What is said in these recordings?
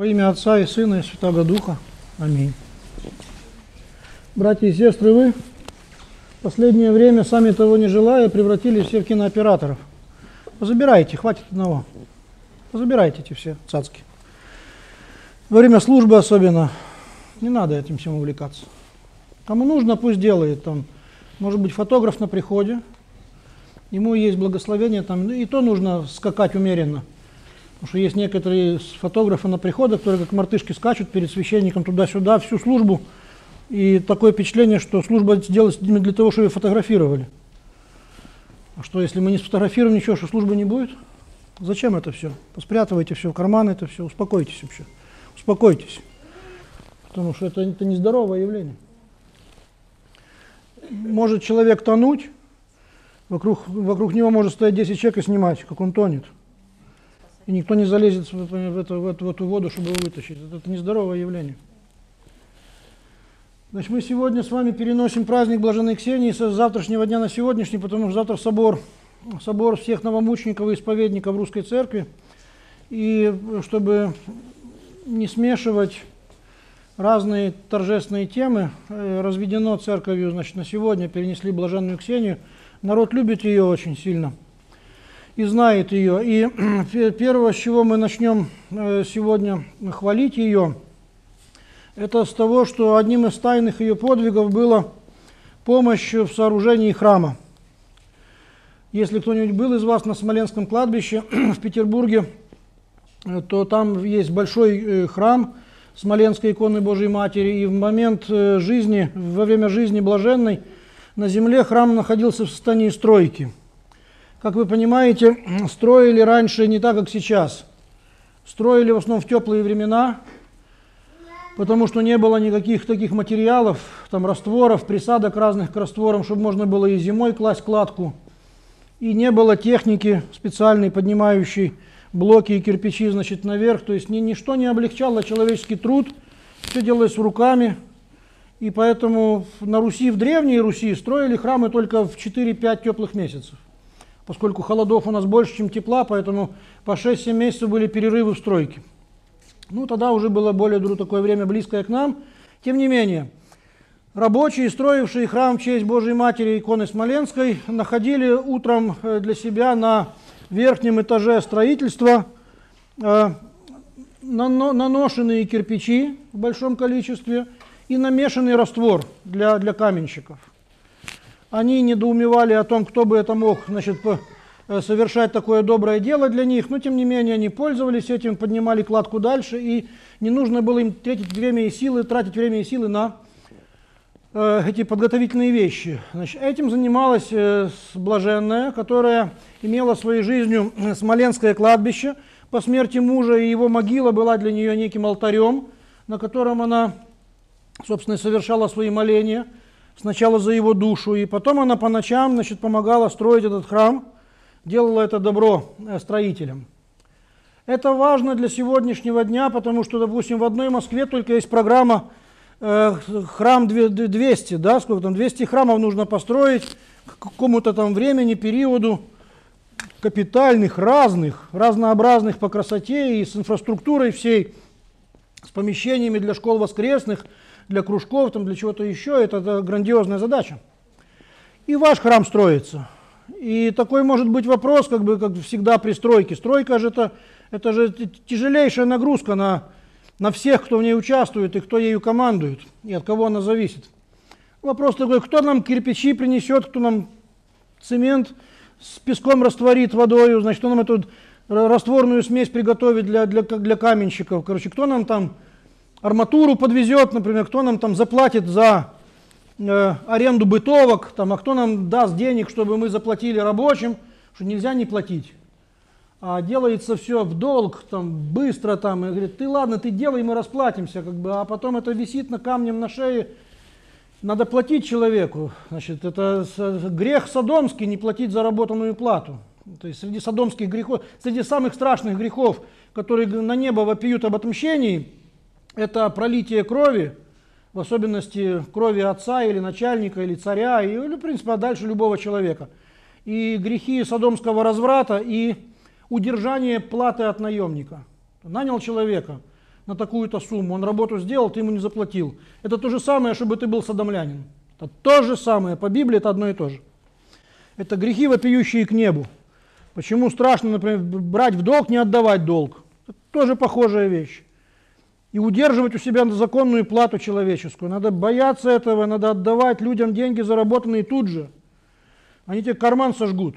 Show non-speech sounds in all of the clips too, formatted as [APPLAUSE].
Во имя Отца и Сына и Святого Духа. Аминь. Братья и сестры, вы в последнее время, сами того не желая, превратились все в кинооператоров. Позабирайте, хватит одного. Позабирайте эти все цацки. Во время службы особенно не надо этим всем увлекаться. Кому нужно, пусть делает. Там, может быть, фотограф на приходе, ему есть благословение, там, и то нужно скакать умеренно. Потому что есть некоторые фотографы на приходах, которые как мартышки скачут перед священником туда-сюда всю службу. И такое впечатление, что служба сделана для того, чтобы фотографировали. А что, если мы не сфотографируем ничего, что службы не будет? Зачем это все? Поспрятывайте все в карман, это все, успокойтесь вообще. Успокойтесь. Потому что это, это нездоровое явление. Может человек тонуть, вокруг, вокруг него может стоять 10 человек и снимать, как он тонет и никто не залезет в, эту, в, эту, в эту воду, чтобы его вытащить. Это, это нездоровое явление. Значит, мы сегодня с вами переносим праздник Блаженной Ксении с завтрашнего дня на сегодняшний, потому что завтра собор, собор всех новомучеников и исповедников Русской Церкви. И чтобы не смешивать разные торжественные темы, э, разведено церковью, значит, на сегодня перенесли Блаженную Ксению. Народ любит ее очень сильно – и знает ее. И [CLEARS THROAT] первое, с чего мы начнем э, сегодня хвалить ее, это с того, что одним из тайных ее подвигов была помощь в сооружении храма. Если кто-нибудь был из вас на Смоленском кладбище [CLEARS THROAT] в Петербурге, э, то там есть большой э, храм Смоленской иконы Божьей Матери, и в момент жизни, во время жизни блаженной, на земле храм находился в состоянии стройки – как вы понимаете, [CLEARS THROAT] строили раньше не так, как сейчас. Строили в основном в теплые времена, потому что не было никаких таких материалов, там растворов, присадок разных к растворам, чтобы можно было и зимой класть кладку. И не было техники специальной, поднимающей блоки и кирпичи, значит, наверх. То есть ни, ничто не облегчало человеческий труд, все делалось руками. И поэтому на Руси, в Древней Руси, строили храмы только в 4-5 теплых месяцев поскольку холодов у нас больше, чем тепла, поэтому по 6-7 месяцев были перерывы в стройке. Ну, тогда уже было более такое время близкое к нам. Тем не менее, рабочие, строившие храм в честь Божьей Матери иконы Смоленской, находили утром э, для себя на верхнем этаже строительства э, наношенные кирпичи в большом количестве и намешанный раствор для, для каменщиков. Они недоумевали о том, кто бы это мог значит, э, совершать такое доброе дело для них, но тем не менее они пользовались этим, поднимали кладку дальше, и не нужно было им тратить время и силы, тратить время и силы на э, эти подготовительные вещи. Значит, этим занималась э, блаженная, которая имела своей жизнью Смоленское кладбище. По смерти мужа и его могила была для нее неким алтарем, на котором она, собственно, совершала свои моления – сначала за его душу, и потом она по ночам значит, помогала строить этот храм, делала это добро э, строителям. Это важно для сегодняшнего дня, потому что, допустим, в одной Москве только есть программа э, храм 200, да, сколько там, 200 храмов нужно построить к какому-то там времени, периоду, капитальных, разных, разнообразных по красоте и с инфраструктурой всей, с помещениями для школ воскресных – для кружков, там, для чего-то еще, это, это грандиозная задача. И ваш храм строится. И такой может быть вопрос, как бы как всегда при стройке. Стройка же это, это же тяжелейшая нагрузка на, на всех, кто в ней участвует и кто ею командует, и от кого она зависит. Вопрос такой, кто нам кирпичи принесет, кто нам цемент с песком растворит водой, значит, кто нам эту растворную смесь приготовит для, для, для каменщиков. Короче, кто нам там арматуру подвезет, например, кто нам там заплатит за э, аренду бытовок, там, а кто нам даст денег, чтобы мы заплатили рабочим, что нельзя не платить. А делается все в долг, там, быстро, там, и говорит, ты ладно, ты делай, мы расплатимся, как бы, а потом это висит на камнем на шее, надо платить человеку. Значит, это грех садомский не платить заработанную плату. То есть среди садомских грехов, среди самых страшных грехов, которые на небо вопиют об отмщении, это пролитие крови, в особенности крови отца или начальника, или царя, или, в принципе, дальше любого человека. И грехи садомского разврата и удержание платы от наемника. Нанял человека, на такую-то сумму, он работу сделал, ты ему не заплатил. Это то же самое, чтобы ты был садомлянин. Это то же самое, по Библии это одно и то же. Это грехи, вопиющие к небу. Почему страшно, например, брать в долг, не отдавать долг? Это тоже похожая вещь. И удерживать у себя законную плату человеческую. Надо бояться этого, надо отдавать людям деньги, заработанные тут же. Они тебе карман сожгут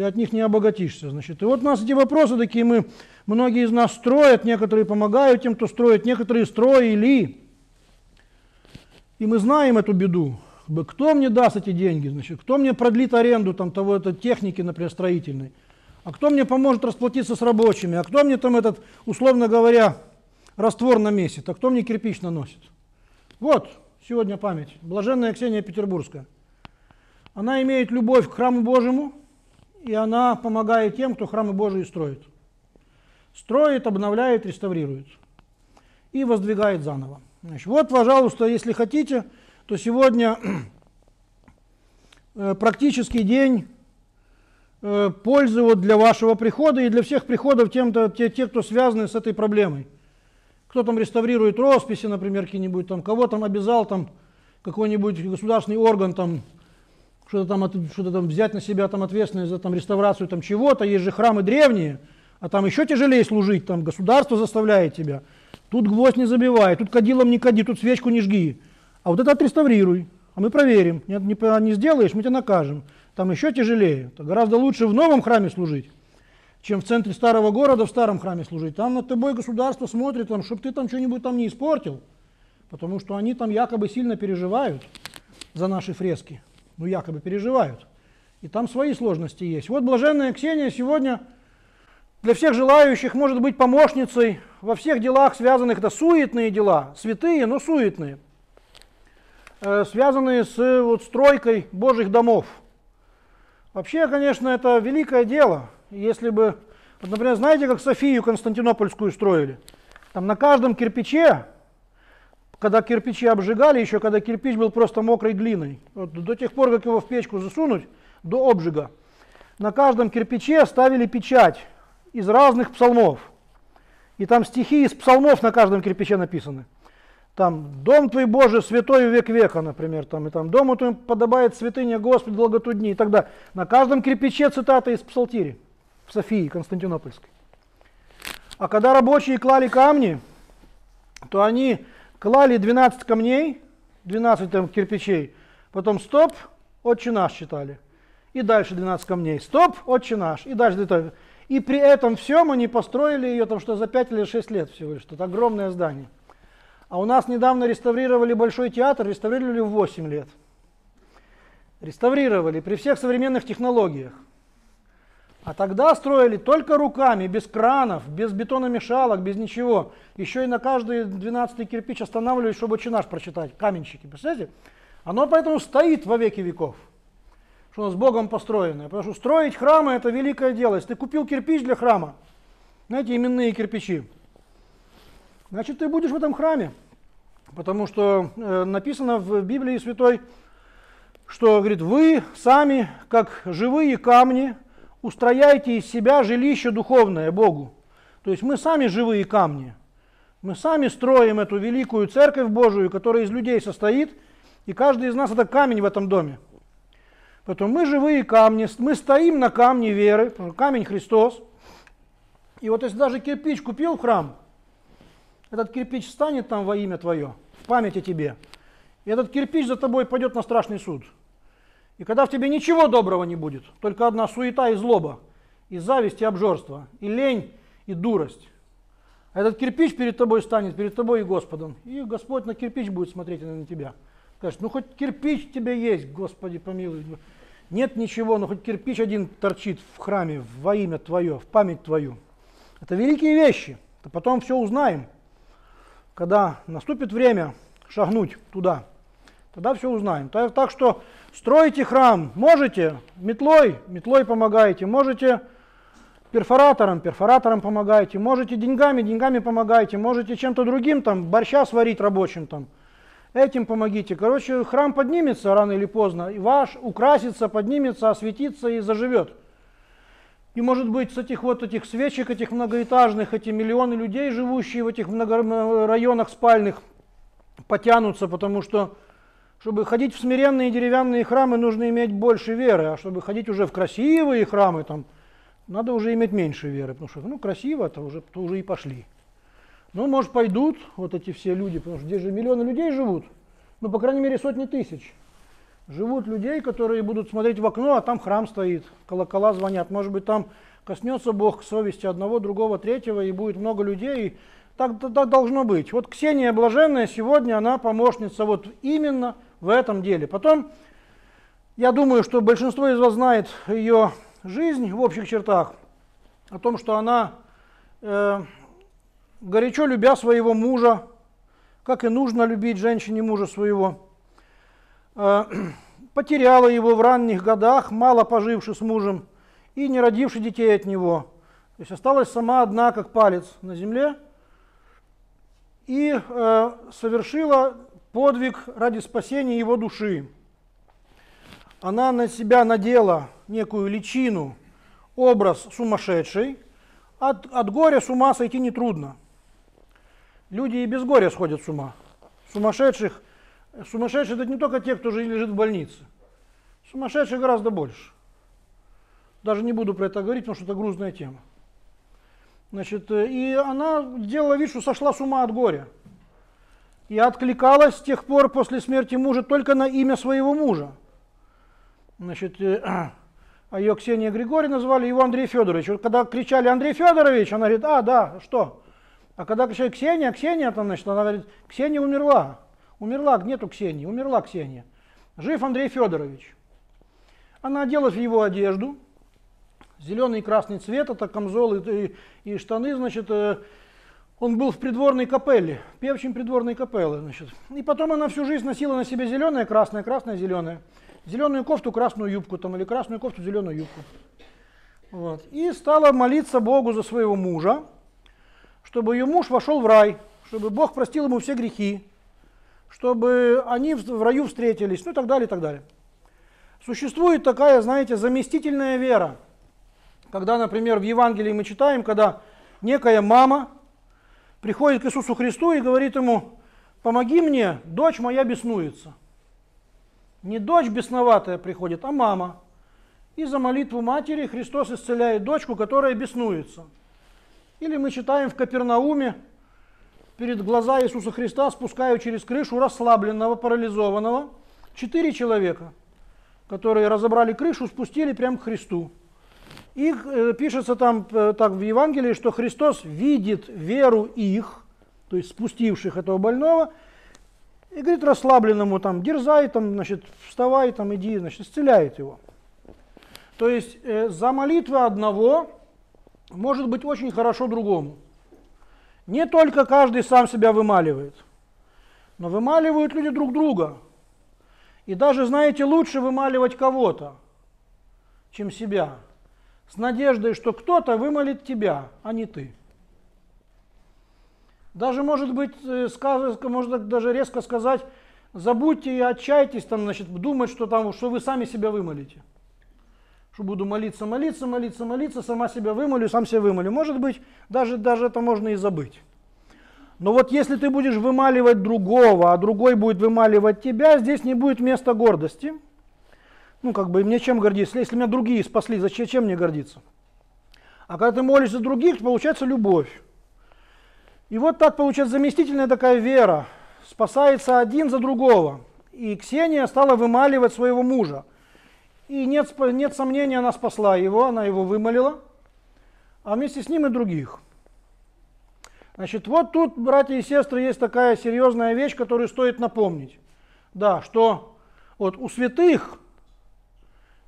ты от них не обогатишься. Значит. И вот у нас эти вопросы такие, мы, многие из нас строят, некоторые помогают тем, кто строит, некоторые строили. И мы знаем эту беду. Кто мне даст эти деньги? Значит, кто мне продлит аренду там, того, этой техники, например, строительной? А кто мне поможет расплатиться с рабочими? А кто мне там этот, условно говоря, раствор намесит? А кто мне кирпич наносит? Вот, сегодня память. Блаженная Ксения Петербургская. Она имеет любовь к храму Божьему, и она помогает тем, кто храмы Божии строит. Строит, обновляет, реставрирует и воздвигает заново. Значит, вот, пожалуйста, если хотите, то сегодня э, практический день э, пользы вот для вашего прихода и для всех приходов, тем, те, те, кто связаны с этой проблемой. Кто там реставрирует росписи, например, какие-нибудь, там, кого там обязал там какой-нибудь государственный орган там что-то там, что там взять на себя там ответственность за там, реставрацию там, чего-то, есть же храмы древние, а там еще тяжелее служить, там государство заставляет тебя. Тут гвоздь не забивай, тут кадилом не кади, тут свечку не жги. А вот это отреставрируй, а мы проверим. Нет, не, не сделаешь, мы тебя накажем. Там еще тяжелее. Это гораздо лучше в новом храме служить, чем в центре старого города в старом храме служить. Там над тобой государство смотрит, там, чтобы ты там что-нибудь там не испортил, потому что они там якобы сильно переживают за наши фрески ну якобы переживают. И там свои сложности есть. Вот блаженная Ксения сегодня для всех желающих может быть помощницей во всех делах, связанных, да, суетные дела, святые, но суетные, э, связанные с вот, стройкой Божьих домов. Вообще, конечно, это великое дело. Если бы, вот, например, знаете, как Софию Константинопольскую строили? Там на каждом кирпиче когда кирпичи обжигали, еще когда кирпич был просто мокрой глиной, вот, до тех пор, как его в печку засунуть, до обжига, на каждом кирпиче ставили печать из разных псалмов. И там стихи из псалмов на каждом кирпиче написаны. Там «Дом твой Боже, святой век века», например, там, и там «Дому твоему подобает святыня Господь долготу дни» и так далее. На каждом кирпиче цитата из Псалтири Софии Константинопольской. А когда рабочие клали камни, то они клали 12 камней, 12 там кирпичей, потом стоп, отче наш читали. И дальше 12 камней, стоп, отче наш, и дальше. И при этом всем они построили ее там что за 5 или 6 лет всего лишь, это огромное здание. А у нас недавно реставрировали Большой театр, реставрировали в 8 лет. Реставрировали при всех современных технологиях. А тогда строили только руками, без кранов, без бетономешалок, без ничего. Еще и на каждый 12 кирпич останавливались, чтобы чинаш прочитать, каменщики, представляете? Оно поэтому стоит во веки веков, что оно с Богом построенное. Потому что строить храмы это великое дело. Если ты купил кирпич для храма, знаете, именные кирпичи, значит ты будешь в этом храме. Потому что э, написано в Библии Святой, что говорит, вы сами, как живые камни, устрояйте из себя жилище духовное Богу. То есть мы сами живые камни. Мы сами строим эту великую церковь Божию, которая из людей состоит, и каждый из нас это камень в этом доме. Поэтому мы живые камни, мы стоим на камне веры, камень Христос. И вот если даже кирпич купил в храм, этот кирпич встанет там во имя Твое, в память о Тебе. И этот кирпич за тобой пойдет на страшный суд – и когда в тебе ничего доброго не будет, только одна суета и злоба, и зависть, и обжорство, и лень, и дурость. А этот кирпич перед тобой станет, перед тобой и Господом. И Господь на кирпич будет смотреть на тебя. Скажет, ну хоть кирпич тебе есть, Господи помилуй. Нет ничего, но хоть кирпич один торчит в храме во имя Твое, в память Твою. Это великие вещи. Это потом все узнаем, когда наступит время шагнуть туда. Тогда все узнаем. Так, что строите храм, можете? Метлой, метлой помогаете, можете перфоратором, перфоратором помогаете, можете деньгами, деньгами помогаете, можете чем-то другим, там, борща сварить рабочим, там, этим помогите. Короче, храм поднимется рано или поздно, и ваш украсится, поднимется, осветится и заживет. И может быть с этих вот этих свечек, этих многоэтажных, эти миллионы людей, живущие в этих много спальных, потянутся, потому что чтобы ходить в смиренные деревянные храмы, нужно иметь больше веры, а чтобы ходить уже в красивые храмы, там, надо уже иметь меньше веры, потому что ну, красиво, то уже, то уже и пошли. Ну, может, пойдут вот эти все люди, потому что здесь же миллионы людей живут, ну, по крайней мере, сотни тысяч. Живут людей, которые будут смотреть в окно, а там храм стоит, колокола звонят. Может быть, там коснется Бог совести одного, другого, третьего, и будет много людей. Так, так должно быть. Вот Ксения Блаженная сегодня, она помощница вот именно в этом деле. Потом, я думаю, что большинство из вас знает ее жизнь в общих чертах, о том, что она, э, горячо любя своего мужа, как и нужно любить женщине мужа своего, э, [CLEARS THROAT] потеряла его в ранних годах, мало поживши с мужем и не родивши детей от него. То есть осталась сама одна, как палец на земле, и э, совершила подвиг ради спасения его души. Она на себя надела некую личину, образ сумасшедшей. От, от горя с ума сойти нетрудно. Люди и без горя сходят с ума. Сумасшедших, сумасшедшие это не только те, кто лежит в больнице. Сумасшедших гораздо больше. Даже не буду про это говорить, потому что это грузная тема. Значит, э, и она делала вид, что сошла с ума от горя и откликалась с тех пор после смерти мужа только на имя своего мужа. Значит, э, а ее Ксения Григорьевна назвали его Андрей Федорович. Вот когда кричали Андрей Федорович, она говорит, а, да, что? А когда кричали Ксения, Ксения, там, значит, она говорит, Ксения умерла. Умерла, нету Ксении, умерла Ксения. Жив Андрей Федорович. Она оделась в его одежду, зеленый и красный цвет, это камзол и, и, и штаны, значит, э, он был в придворной капелле, певчим придворной капеллы. Значит. И потом она всю жизнь носила на себе зеленое, красное, красное, зеленое. Зеленую кофту, красную юбку там, или красную кофту, зеленую юбку. Вот. И стала молиться Богу за своего мужа, чтобы ее муж вошел в рай, чтобы Бог простил ему все грехи, чтобы они в раю встретились, ну и так далее, и так далее. Существует такая, знаете, заместительная вера, когда, например, в Евангелии мы читаем, когда некая мама приходит к Иисусу Христу и говорит ему, помоги мне, дочь моя беснуется. Не дочь бесноватая приходит, а мама. И за молитву матери Христос исцеляет дочку, которая беснуется. Или мы читаем в Капернауме, перед глаза Иисуса Христа спускаю через крышу расслабленного, парализованного, четыре человека, которые разобрали крышу, спустили прямо к Христу. Их э, пишется там э, так в Евангелии, что Христос видит веру их, то есть спустивших этого больного, и говорит расслабленному там, дерзай, там, значит, вставай, там, иди, значит, исцеляет его. То есть э, за молитвы одного может быть очень хорошо другому. Не только каждый сам себя вымаливает, но вымаливают люди друг друга. И даже, знаете, лучше вымаливать кого-то, чем себя с надеждой, что кто-то вымолит тебя, а не ты. Даже может быть, э, можно даже резко сказать, забудьте и отчайтесь, там, значит, думать, что, там, что вы сами себя вымолите. Что буду молиться, молиться, молиться, молиться, сама себя вымолю, сам себя вымолю. Может быть, даже, даже это можно и забыть. Но вот если ты будешь вымаливать другого, а другой будет вымаливать тебя, здесь не будет места гордости – ну, как бы, мне чем гордиться? Если меня другие спасли, зачем чем мне гордиться? А когда ты молишься за других, получается любовь. И вот так получается заместительная такая вера. Спасается один за другого. И Ксения стала вымаливать своего мужа. И нет, нет сомнения, она спасла его, она его вымолила, а вместе с ним и других. Значит, вот тут, братья и сестры, есть такая серьезная вещь, которую стоит напомнить. Да, что вот у святых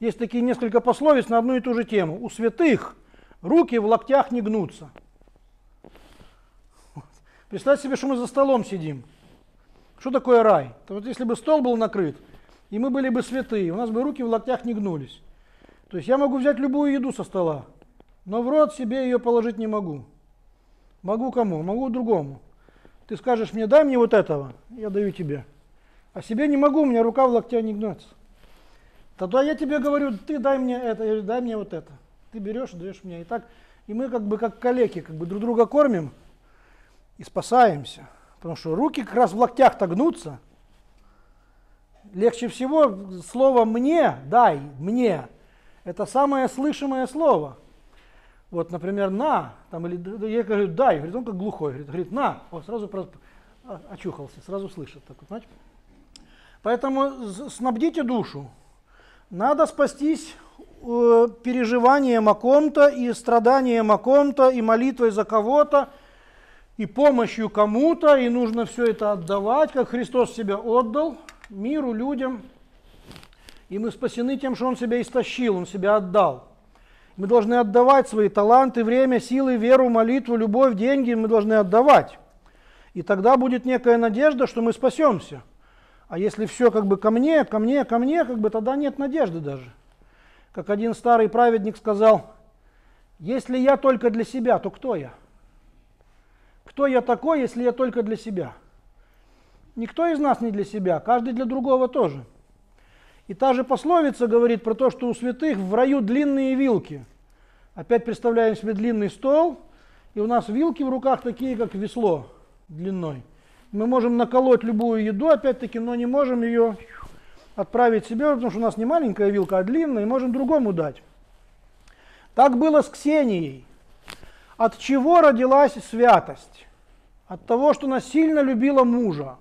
есть такие несколько пословиц на одну и ту же тему. У святых руки в локтях не гнутся. Представьте себе, что мы за столом сидим. Что такое рай? То вот если бы стол был накрыт, и мы были бы святые, у нас бы руки в локтях не гнулись. То есть я могу взять любую еду со стола, но в рот себе ее положить не могу. Могу кому? Могу другому. Ты скажешь мне, дай мне вот этого, я даю тебе. А себе не могу, у меня рука в локтях не гнется. Тогда я тебе говорю, ты дай мне это, или дай мне вот это. Ты берешь, даешь мне. И так, и мы как бы как калеки, как бы друг друга кормим и спасаемся. Потому что руки как раз в локтях-то гнутся. Легче всего слово «мне», «дай», «мне». Это самое слышимое слово. Вот, например, «на», там, или я говорю «дай», говорит, он как глухой, говорит, говорит «на», он сразу очухался, сразу слышит. Так, вот, знаете? Поэтому снабдите душу. Надо спастись э, переживанием о ком-то, и страданием о ком-то, и молитвой за кого-то, и помощью кому-то, и нужно все это отдавать, как Христос себя отдал миру, людям. И мы спасены тем, что Он себя истощил, Он себя отдал. Мы должны отдавать свои таланты, время, силы, веру, молитву, любовь, деньги мы должны отдавать. И тогда будет некая надежда, что мы спасемся. А если все как бы ко мне, ко мне, ко мне, как бы тогда нет надежды даже. Как один старый праведник сказал, если я только для себя, то кто я? Кто я такой, если я только для себя? Никто из нас не для себя, каждый для другого тоже. И та же пословица говорит про то, что у святых в раю длинные вилки. Опять представляем себе длинный стол, и у нас вилки в руках такие, как весло длиной. Мы можем наколоть любую еду, опять-таки, но не можем ее отправить себе, потому что у нас не маленькая вилка, а длинная, и можем другому дать. Так было с Ксенией. От чего родилась святость? От того, что она сильно любила мужа.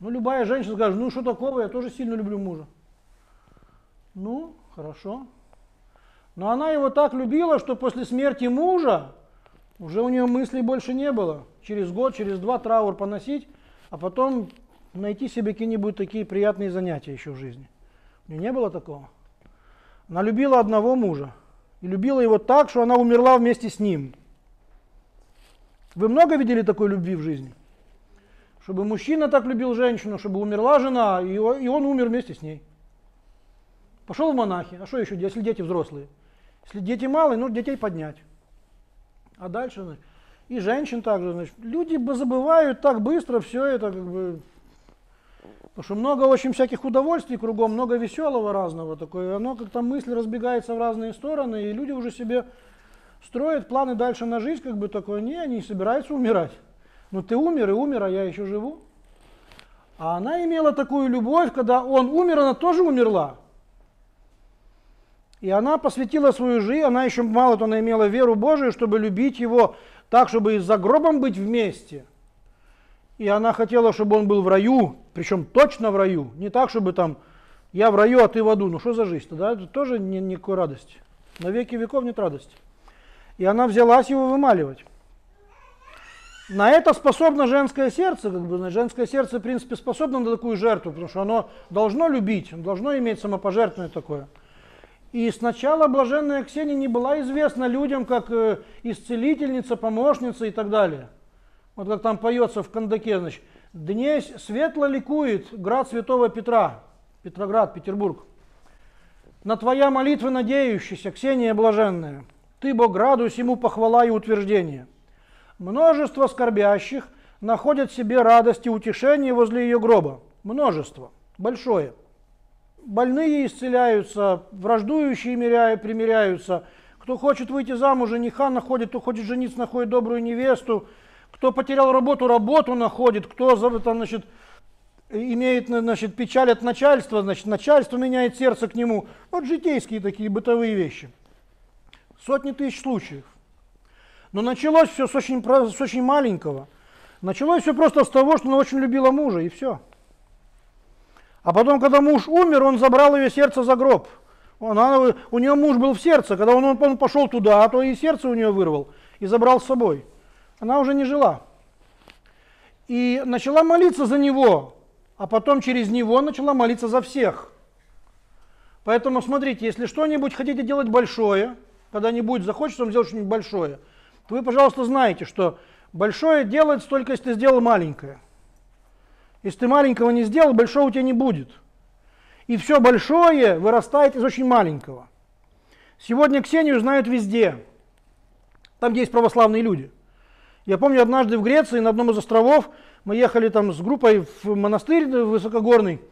Ну, любая женщина скажет, ну, что такого, я тоже сильно люблю мужа. Ну, хорошо. Но она его так любила, что после смерти мужа уже у нее мыслей больше не было. Через год, через два траур поносить, а потом найти себе какие-нибудь такие приятные занятия еще в жизни. У нее не было такого. Она любила одного мужа. И любила его так, что она умерла вместе с ним. Вы много видели такой любви в жизни? Чтобы мужчина так любил женщину, чтобы умерла жена, и он умер вместе с ней. Пошел в монахи. А что еще, если дети взрослые? Если дети малые, нужно детей поднять. А дальше, значит, и женщин также, значит, люди забывают так быстро все это, как бы, потому что много очень всяких удовольствий кругом, много веселого разного такое, оно как-то мысли разбегается в разные стороны, и люди уже себе строят планы дальше на жизнь, как бы такое, не, они не собираются умирать. Ну ты умер и умер, а я еще живу. А она имела такую любовь, когда он умер, она тоже умерла. И она посвятила свою жизнь, она еще мало то она имела веру Божию, чтобы любить его так, чтобы и за гробом быть вместе. И она хотела, чтобы он был в раю, причем точно в раю, не так, чтобы там я в раю, а ты в аду. Ну что за жизнь-то, да? Это тоже не, никакой радости. На веки веков нет радости. И она взялась его вымаливать. На это способно женское сердце, как бы, женское сердце, в принципе, способно на такую жертву, потому что оно должно любить, должно иметь самопожертвование такое. И сначала блаженная Ксения не была известна людям как э, исцелительница, помощница и так далее. Вот как там поется в Кандаке, значит, «Днесь светло ликует град святого Петра», Петроград, Петербург. «На твоя молитва надеющийся, Ксения блаженная, ты, Бог, радуйся ему похвала и утверждение. Множество скорбящих находят себе радость и утешение возле ее гроба. Множество, большое – больные исцеляются, враждующие примиряются, кто хочет выйти замуж, жениха находит, кто хочет жениться, находит добрую невесту, кто потерял работу, работу находит, кто там, значит, имеет значит, печаль от начальства, значит, начальство меняет сердце к нему. Вот житейские такие бытовые вещи. Сотни тысяч случаев. Но началось все с очень, с очень маленького. Началось все просто с того, что она очень любила мужа, и все. А потом, когда муж умер, он забрал ее сердце за гроб. Она, у нее муж был в сердце. Когда он, он пошел туда, а то и сердце у нее вырвал и забрал с собой. Она уже не жила. И начала молиться за него, а потом через него начала молиться за всех. Поэтому смотрите, если что-нибудь хотите делать большое, когда-нибудь захочется вам сделать что-нибудь большое, то вы, пожалуйста, знаете, что большое делается только если ты сделал маленькое. Если ты маленького не сделал, большого у тебя не будет. И все большое вырастает из очень маленького. Сегодня Ксению знают везде, там, где есть православные люди. Я помню, однажды в Греции, на одном из островов, мы ехали там с группой в монастырь высокогорный,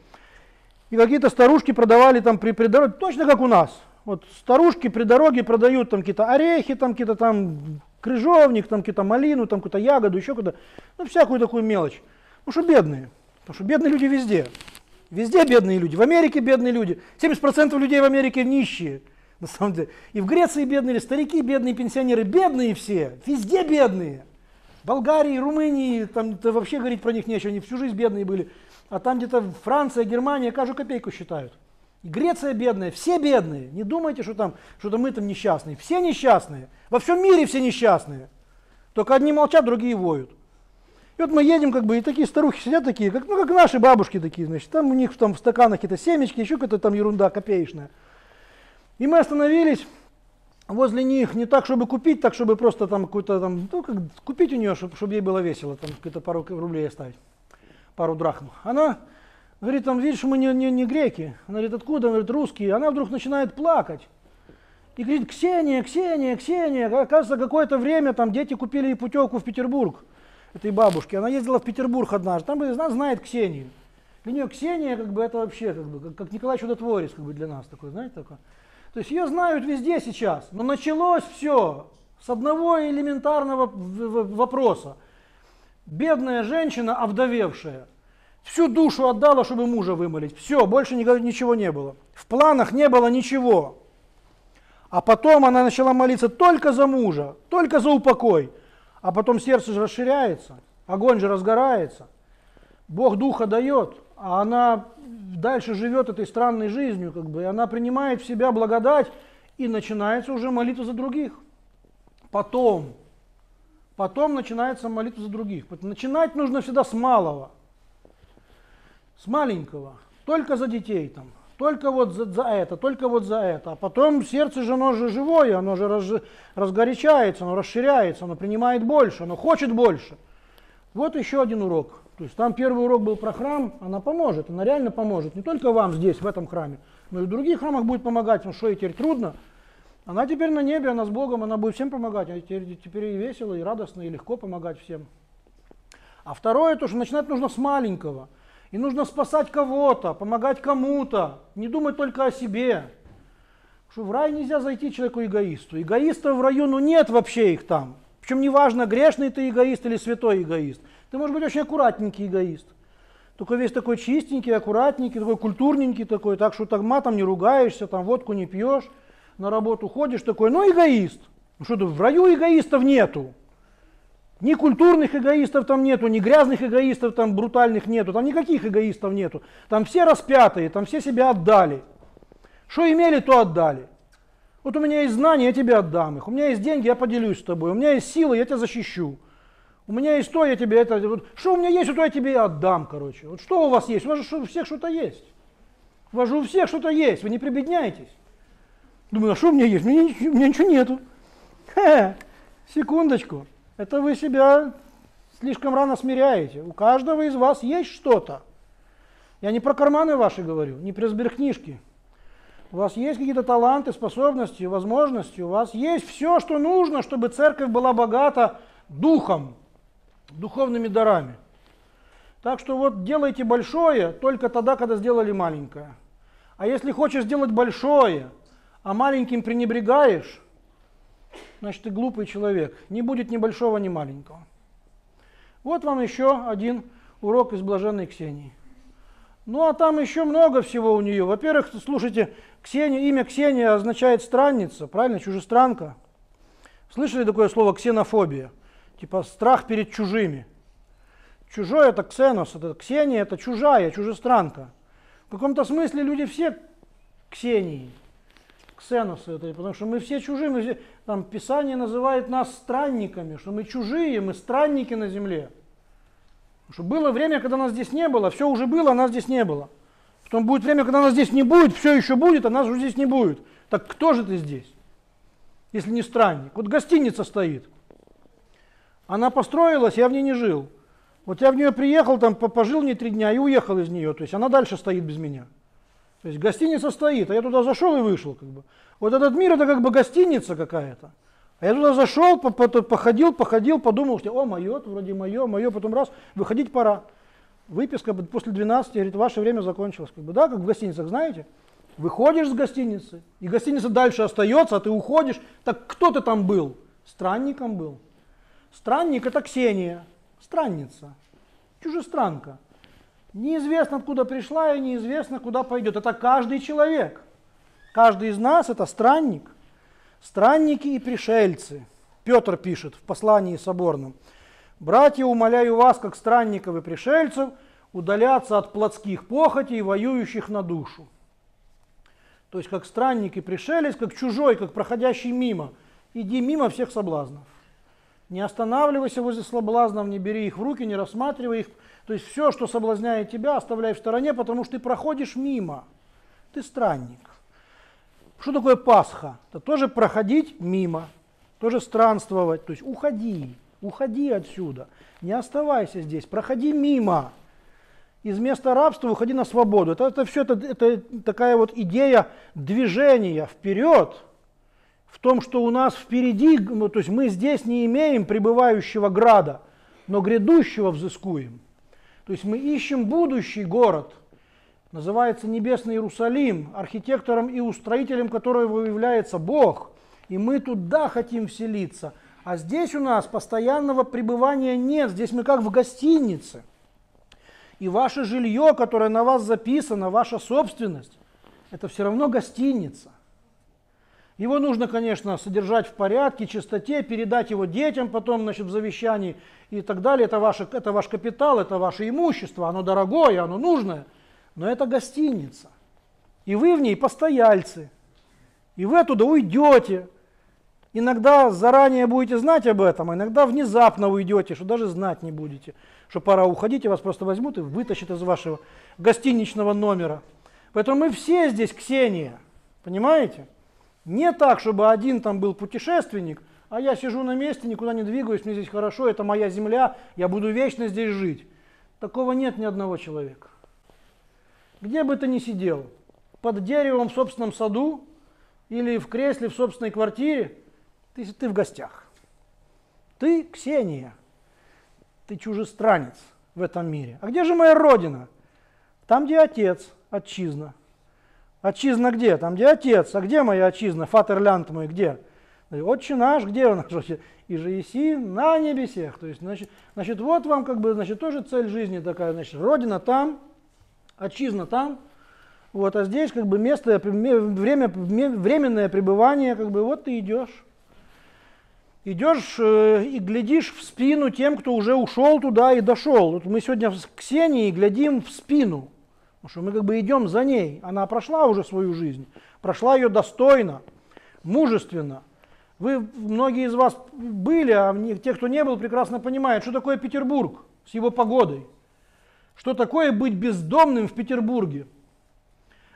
и какие-то старушки продавали там при, при дороге, точно как у нас. Вот старушки при дороге продают там какие-то орехи, там какие-то там крыжовник, там какие-то малину, там какую-то ягоду, еще куда-то. Ну, всякую такую мелочь. Ну, что бедные. Потому что бедные люди везде. Везде бедные люди. В Америке бедные люди. 70% людей в Америке нищие. На самом деле. И в Греции бедные, старики бедные, пенсионеры бедные все. Везде бедные. Болгарии, Румынии, там вообще говорить про них нечего, они всю жизнь бедные были. А там где-то Франция, Германия каждую копейку считают. И Греция бедная, все бедные. Не думайте, что там, что-то мы там несчастные. Все несчастные. Во всем мире все несчастные. Только одни молчат, другие воют. И вот мы едем, как бы, и такие старухи сидят такие, как, ну, как наши бабушки такие, значит, там у них там в стаканах какие-то семечки, еще какая-то там ерунда копеечная. И мы остановились, возле них не так, чтобы купить, так, чтобы просто там какую-то там, ну, как, купить у нее, чтобы, чтобы ей было весело, там какие-то пару рублей оставить, пару драхм. Она говорит, там, видишь, мы не, не, не греки. Она говорит, откуда? Она говорит, русские. Она вдруг начинает плакать. И говорит, Ксения, Ксения, Ксения. Оказывается, какое-то время там дети купили путевку в Петербург этой бабушки. Она ездила в Петербург однажды. Там она знает Ксению. Для нее Ксения, как бы, это вообще, как бы, как, Николай Чудотворец, как бы, для нас такой, знаете, такой. То есть ее знают везде сейчас, но началось все с одного элементарного вопроса. Бедная женщина, овдовевшая, всю душу отдала, чтобы мужа вымолить. Все, больше ничего не было. В планах не было ничего. А потом она начала молиться только за мужа, только за упокой. А потом сердце же расширяется, огонь же разгорается. Бог духа дает, а она дальше живет этой странной жизнью, как бы, и она принимает в себя благодать, и начинается уже молитва за других. Потом, потом начинается молитва за других. Начинать нужно всегда с малого, с маленького, только за детей там, только вот за, за это, только вот за это. А потом сердце же, оно же живое, оно же раз, разгорячается, оно расширяется, оно принимает больше, оно хочет больше. Вот еще один урок – то есть там первый урок был про храм, она поможет, она реально поможет. Не только вам здесь, в этом храме, но и в других храмах будет помогать, потому что ей теперь трудно. Она теперь на небе, она с Богом, она будет всем помогать. А теперь, теперь и весело, и радостно, и легко помогать всем. А второе, то, что начинать нужно с маленького. И нужно спасать кого-то, помогать кому-то, не думать только о себе. Что в рай нельзя зайти человеку эгоисту. Эгоистов в раю ну нет вообще их там. Причем неважно, грешный ты эгоист или святой эгоист. Ты можешь быть очень аккуратненький эгоист. Только весь такой чистенький, аккуратненький, такой культурненький такой, так что так матом не ругаешься, там водку не пьешь, на работу ходишь такой, ну эгоист. Ну что в раю эгоистов нету. Ни культурных эгоистов там нету, ни грязных эгоистов там брутальных нету, там никаких эгоистов нету. Там все распятые, там все себя отдали. Что имели, то отдали. Вот у меня есть знания, я тебе отдам их. У меня есть деньги, я поделюсь с тобой. У меня есть силы, я тебя защищу. У меня есть то, я тебе это... Вот, что у меня есть, то я тебе и отдам, короче. Вот что у вас есть? У вас же у всех что-то есть. У вас же у всех что-то есть, вы не прибедняйтесь. Думаю, а что у меня есть? У меня, у меня ничего нету. Хе, секундочку. Это вы себя слишком рано смиряете. У каждого из вас есть что-то. Я не про карманы ваши говорю, не про сберкнижки. У вас есть какие-то таланты, способности, возможности. У вас есть все, что нужно, чтобы церковь была богата духом, духовными дарами. Так что вот делайте большое только тогда, когда сделали маленькое. А если хочешь сделать большое, а маленьким пренебрегаешь, значит ты глупый человек. Не будет ни большого, ни маленького. Вот вам еще один урок из блаженной Ксении. Ну а там еще много всего у нее. Во-первых, слушайте, Ксения, имя Ксения означает странница, правильно, чужестранка. Слышали такое слово ксенофобия? типа страх перед чужими. Чужой это ксенос, это Ксения, это чужая, чужестранка. В каком-то смысле люди все Ксении, ксеносы, потому что мы все чужие, мы все, там Писание называет нас странниками, что мы чужие, мы странники на земле. Потому что было время, когда нас здесь не было, все уже было, а нас здесь не было. Потом будет время, когда нас здесь не будет, все еще будет, а нас уже здесь не будет. Так кто же ты здесь, если не странник? Вот гостиница стоит – она построилась, я в ней не жил. Вот я в нее приехал, там пожил не три дня и уехал из нее. То есть она дальше стоит без меня. То есть гостиница стоит, а я туда зашел и вышел. Как бы. Вот этот мир это как бы гостиница какая-то. А я туда зашел, походил, походил, подумал, что о, мое, вроде мое, мое, потом раз, выходить пора. Выписка после 12, говорит, ваше время закончилось. Как бы, да, как в гостиницах, знаете? Выходишь с гостиницы, и гостиница дальше остается, а ты уходишь. Так кто ты там был? Странником был. Странник это Ксения, странница, чужестранка. Неизвестно, откуда пришла и неизвестно, куда пойдет. Это каждый человек. Каждый из нас это странник. Странники и пришельцы. Петр пишет в послании соборном. Братья, умоляю вас, как странников и пришельцев, удаляться от плотских похотей, воюющих на душу. То есть как странник и пришелец, как чужой, как проходящий мимо. Иди мимо всех соблазнов. Не останавливайся возле соблазнов, не бери их в руки, не рассматривай их. То есть все, что соблазняет тебя, оставляй в стороне, потому что ты проходишь мимо. Ты странник. Что такое Пасха? Это тоже проходить мимо, тоже странствовать, то есть уходи, уходи отсюда, не оставайся здесь, проходи мимо. Из места рабства уходи на свободу. Это, это все это, это такая вот идея движения вперед, в том, что у нас впереди, ну, то есть мы здесь не имеем пребывающего града, но грядущего взыскуем. То есть мы ищем будущий город, называется Небесный Иерусалим, архитектором и устроителем которого является Бог. И мы туда хотим вселиться. А здесь у нас постоянного пребывания нет, здесь мы как в гостинице. И ваше жилье, которое на вас записано, ваша собственность, это все равно гостиница. Его нужно, конечно, содержать в порядке, чистоте, передать его детям потом значит, в завещании и так далее. Это, ваше, это ваш капитал, это ваше имущество, оно дорогое, оно нужное. Но это гостиница. И вы в ней постояльцы. И вы оттуда уйдете. Иногда заранее будете знать об этом, а иногда внезапно уйдете, что даже знать не будете. Что пора уходить, и вас просто возьмут и вытащат из вашего гостиничного номера. Поэтому мы все здесь Ксения. Понимаете? Не так, чтобы один там был путешественник, а я сижу на месте, никуда не двигаюсь, мне здесь хорошо, это моя земля, я буду вечно здесь жить. Такого нет ни одного человека. Где бы ты ни сидел, под деревом в собственном саду или в кресле в собственной квартире, ты, ты в гостях. Ты Ксения, ты чужестранец в этом мире. А где же моя родина? Там, где отец, отчизна. Отчизна где? Там, где отец. А где моя отчизна? Фатерлянд мой где? Отче наш, где он? [LAUGHS] И же еси на небесех. То есть, значит, значит, вот вам как бы, значит, тоже цель жизни такая, значит, родина там, отчизна там, вот, а здесь как бы место, время, временное пребывание, как бы вот ты идешь. Идешь э, и глядишь в спину тем, кто уже ушел туда и дошел. Вот мы сегодня с Ксенией глядим в спину. Потому что мы как бы идем за ней. Она прошла уже свою жизнь, прошла ее достойно, мужественно. Вы, многие из вас были, а те, кто не был, прекрасно понимают, что такое Петербург с его погодой. Что такое быть бездомным в Петербурге.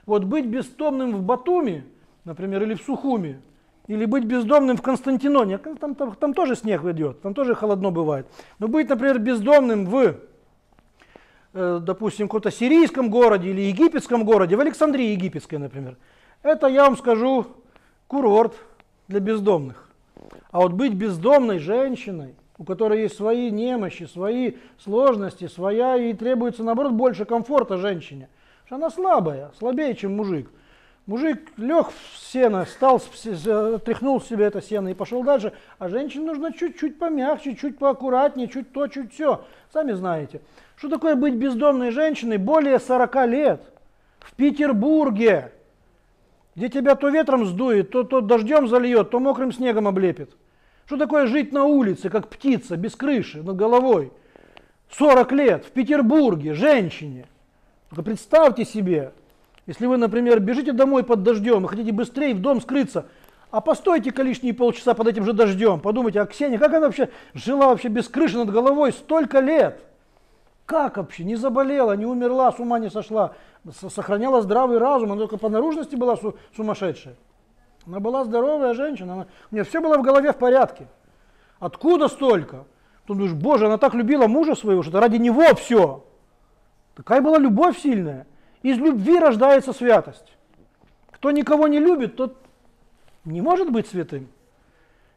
Вот быть бездомным в Батуми, например, или в Сухуми, или быть бездомным в Константиноне, там, там, там тоже снег идет, там тоже холодно бывает. Но быть, например, бездомным в допустим, в каком-то сирийском городе или египетском городе, в Александрии египетской, например, это, я вам скажу, курорт для бездомных. А вот быть бездомной женщиной, у которой есть свои немощи, свои сложности, своя, и требуется, наоборот, больше комфорта женщине. Что она слабая, слабее, чем мужик. Мужик лег в сено, встал, тряхнул себе это сено и пошел дальше, а женщине нужно чуть-чуть помягче, чуть поаккуратнее, чуть то, чуть все. Сами знаете. Что такое быть бездомной женщиной более 40 лет в Петербурге, где тебя то ветром сдует, то, то дождем зальет, то мокрым снегом облепит? Что такое жить на улице, как птица, без крыши, над головой? 40 лет в Петербурге, женщине. Только представьте себе, если вы, например, бежите домой под дождем и хотите быстрее в дом скрыться, а постойте-ка лишние полчаса под этим же дождем. Подумайте, а Ксения, как она вообще жила вообще без крыши над головой столько лет? Как вообще? Не заболела, не умерла, с ума не сошла. Сохраняла здравый разум, она только по наружности была сумасшедшая. Она была здоровая женщина, она, у нее все было в голове в порядке. Откуда столько? Ты думаешь, боже, она так любила мужа своего, что ради него все. Такая была любовь сильная. Из любви рождается святость. Кто никого не любит, тот не может быть святым.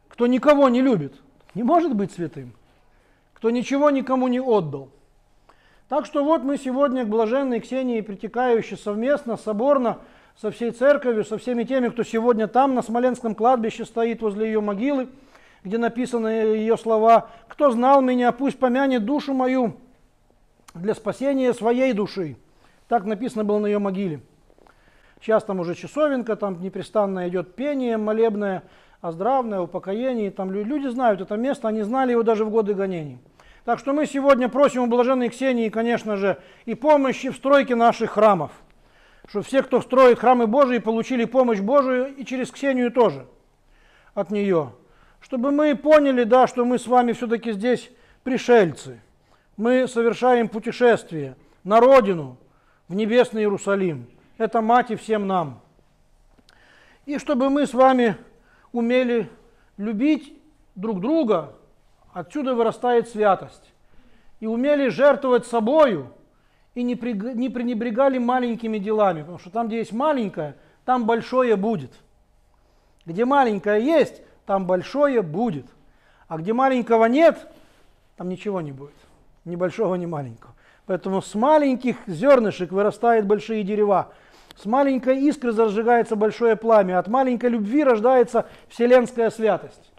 Кто никого не любит, не может быть святым. Кто ничего никому не отдал, так что вот мы сегодня к блаженной Ксении, притекающей совместно, соборно, со всей церковью, со всеми теми, кто сегодня там, на Смоленском кладбище стоит возле ее могилы, где написаны ее слова «Кто знал меня, пусть помянет душу мою для спасения своей души». Так написано было на ее могиле. Сейчас там уже часовенка, там непрестанно идет пение молебное, оздравное, упокоение. Там люди знают это место, они знали его даже в годы гонений. Так что мы сегодня просим у блаженной Ксении, конечно же, и помощи в стройке наших храмов. Что все, кто строит храмы Божии, получили помощь Божию и через Ксению тоже от нее. Чтобы мы поняли, да, что мы с вами все-таки здесь пришельцы. Мы совершаем путешествие на родину, в небесный Иерусалим. Это мать и всем нам. И чтобы мы с вами умели любить друг друга, отсюда вырастает святость. И умели жертвовать собою, и не пренебрегали маленькими делами, потому что там, где есть маленькое, там большое будет. Где маленькое есть, там большое будет. А где маленького нет, там ничего не будет. Ни большого, ни маленького. Поэтому с маленьких зернышек вырастают большие дерева. С маленькой искры зажигается большое пламя. От маленькой любви рождается вселенская святость.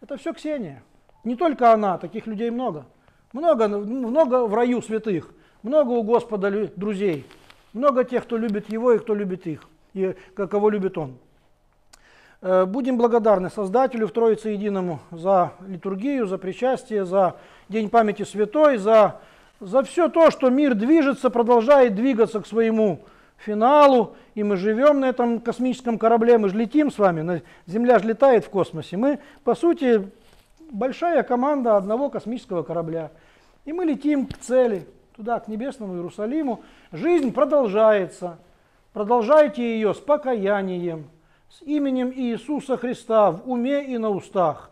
Это все Ксения. Не только она, таких людей много. Много, много в раю святых. Много у Господа друзей. Много тех, кто любит Его и кто любит их. И кого любит Он. Э, будем благодарны Создателю в Троице Единому за литургию, за причастие, за День памяти Святой, за, за все то, что мир движется, продолжает двигаться к своему финалу, и мы живем на этом космическом корабле, мы же летим с вами, Земля же летает в космосе. Мы, по сути, большая команда одного космического корабля. И мы летим к цели, туда, к небесному Иерусалиму. Жизнь продолжается. Продолжайте ее с покаянием, с именем Иисуса Христа в уме и на устах,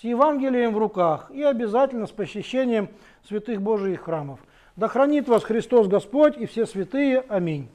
с Евангелием в руках и обязательно с посещением святых Божиих храмов. Да хранит вас Христос Господь и все святые. Аминь.